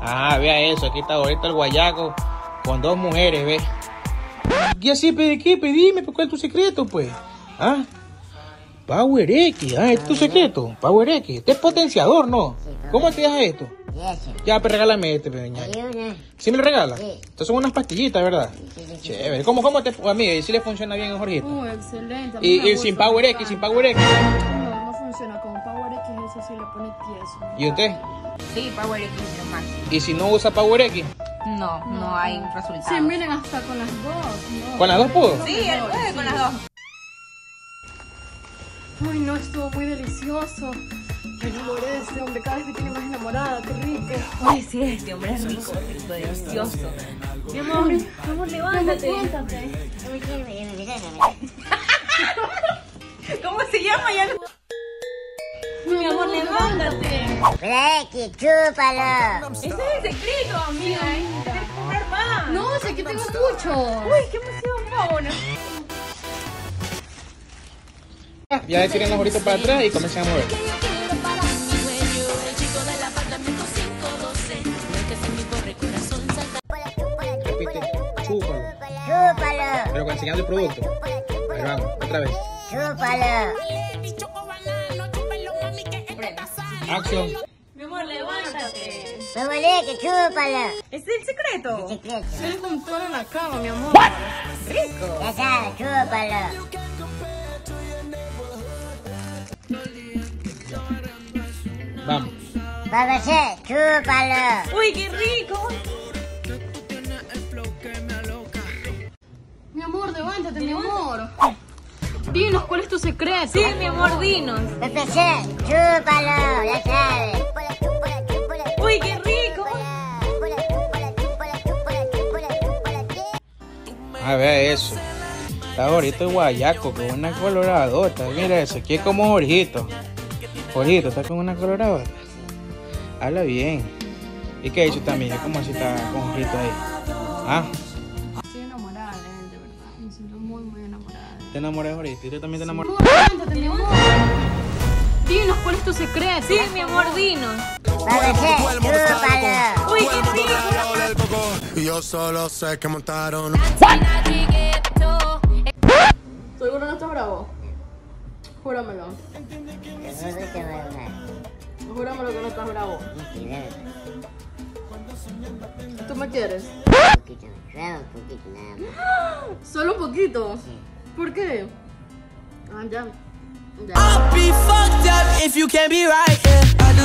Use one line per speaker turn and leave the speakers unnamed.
Ah, vea eso, aquí está ahorita el guayaco con dos mujeres, ve. Y así, ¿de qué? Pedime, ¿cuál es tu secreto, pues? ¿Ah? Power X, ah, este es tu secreto. Power X, este es potenciador, ¿no? ¿Cómo te das esto? Ya, pues regálame este, peña. ¿Sí me lo regala?
Sí.
Estas son unas pastillitas, ¿verdad? Chévere. ¿Cómo, cómo te, a mí, si le funciona bien, Jorgito?
Uh, excelente. a
Y, y sin Power X, sin Power X.
No, no funciona con Power X, eso sí le pone tieso.
¿Y usted?
Sí, Power X es lo máximo.
¿Y si no usa Power X?
No, no hay resultados.
Sí, miren, hasta con las dos. no.
¿Con las dos pudo?
Sí, él puede con las dos.
Uy, no, estuvo muy delicioso. Me enamoré de este hombre, cada vez me tiene más enamorada, qué rico.
Ay, sí, este hombre es rico, rico, delicioso. Mi amor, mi amor, levántate. ¿Cómo se llama ya? Mi amor, levántate.
Flecky, chúpalo.
Ese es el secreto, amiga. Tienes que comprar más.
No, sé que tengo mucho.
Uy, qué emoción, vámonos.
Ya le tiran los ojitos para atrás y comienzan a mover. Repite, chúpalo.
Chúpalo.
Pero con enseñando el producto. Ahí vamos, otra vez.
Chúpalo.
Acción.
Mi amor, levántate.
Flecky, chúpalo.
¿Ese es el secreto?
Secreto.
Eres con todo en la cama, mi amor.
Ya sabes, chúpalo.
Vamos.
Babacé, chúpalo.
Uy, qué rico.
Mi amor, levántate, mi amor. Dinos, ¿cuál es tu secreto?
Sí, mi amor, dinos.
PPC, chúpalo. Ya sabes.
Uy, qué rico.
A ver eso. Está de guayaco con una coloradota. Mira eso, aquí es como Jorgito. Jorgito está con una coloradota. Habla bien. ¿Y qué dice también? ¿Cómo así está con Jorgito ahí? ¿Ah? ¿Te enamoré? ¿Y tú también te enamoras?
Dinos, ¿cuál es tu secreto?
Sí, mi amor, dinos. Uy, qué
yo solo sé que montaron
¿Seguro no estás bravo? Júramelo. Júramelo que no estás bravo. ¿Tú me quieres? Solo un poquito. ¿Por qué? Ah, ya. Ya.
Be fucked up if you can't be right. Yeah.